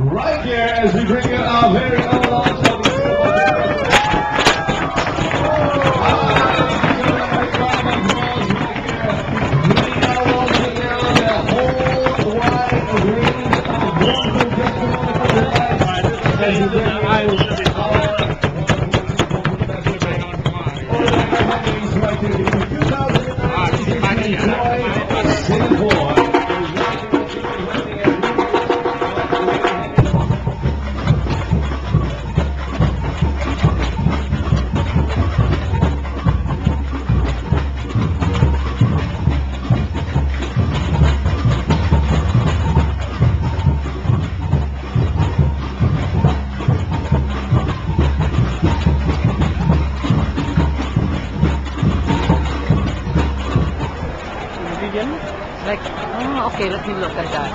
right here as we bring in our very own ensemble. ingredient. Like, oh, okay, let me look at that.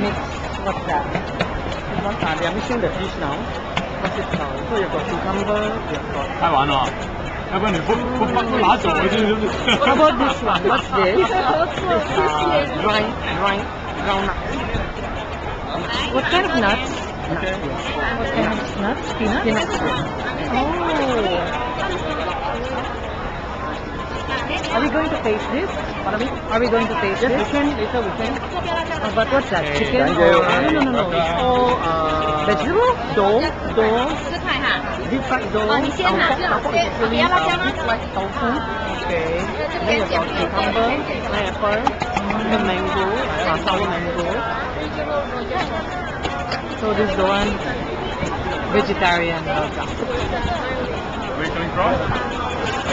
Mix, what's that? One time they are mixing the fish now. What's it called? So you've got cucumber, you've got 太完了，要不然你不不不不拿走，我就就是。 How about this one? What's this? Uh, dry, dry, ground nuts. What kind of nuts? Nuts, yes. What kind of nuts? Peanuts? Peanuts, yes. Oh. taste this? Pardon me? Are we going to taste Yes, we this? can, later we can. Uh, but what's that? Chicken? Thank you. or- No, no, no, no. It's all uh, Vegetable? dough, dough, 四块哈。 deep fried dough. 哦，你先拿， Tau- tau- 对 is actually 要不要加吗 uh, like tofu. Okay. Then you've got cucumber, pineapple, the mango, uh, sour mango. So this is the one vegetarian. Where are you coming from?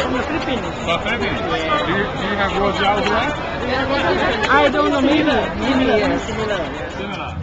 From the Philippines. From Philippines. Do you do you have over there? I don't know, maybe, maybe yes. Similar. Similar.